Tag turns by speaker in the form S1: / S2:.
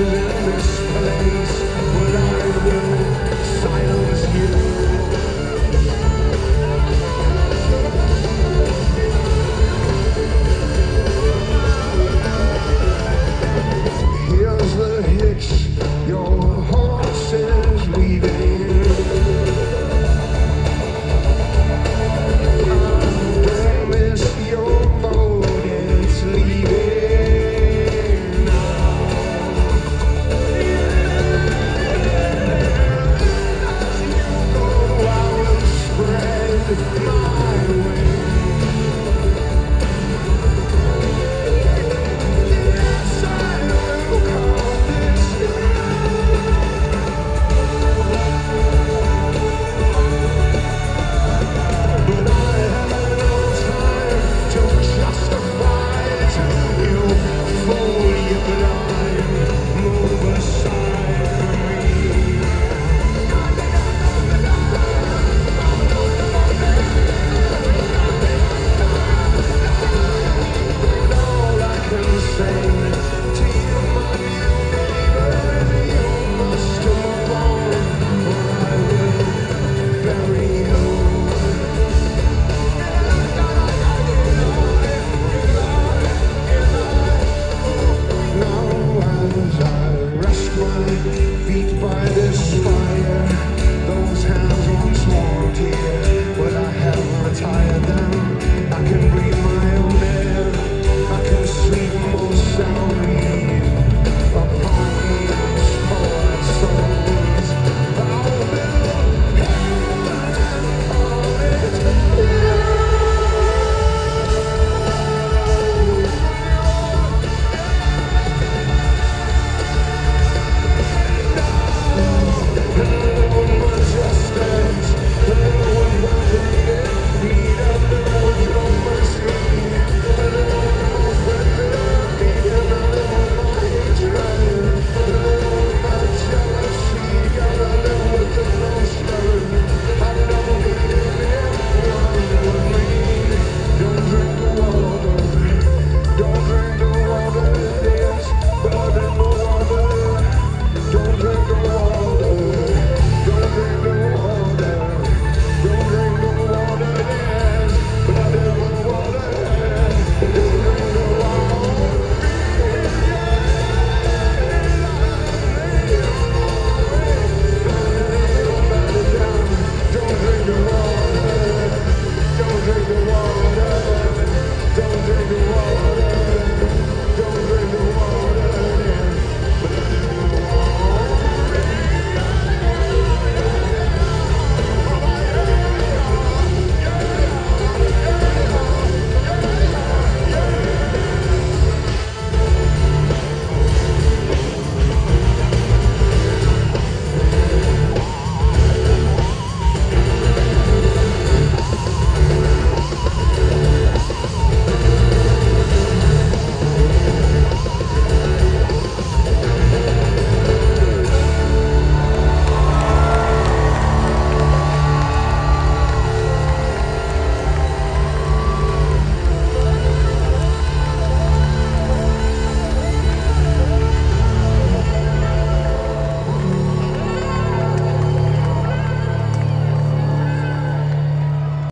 S1: in this place.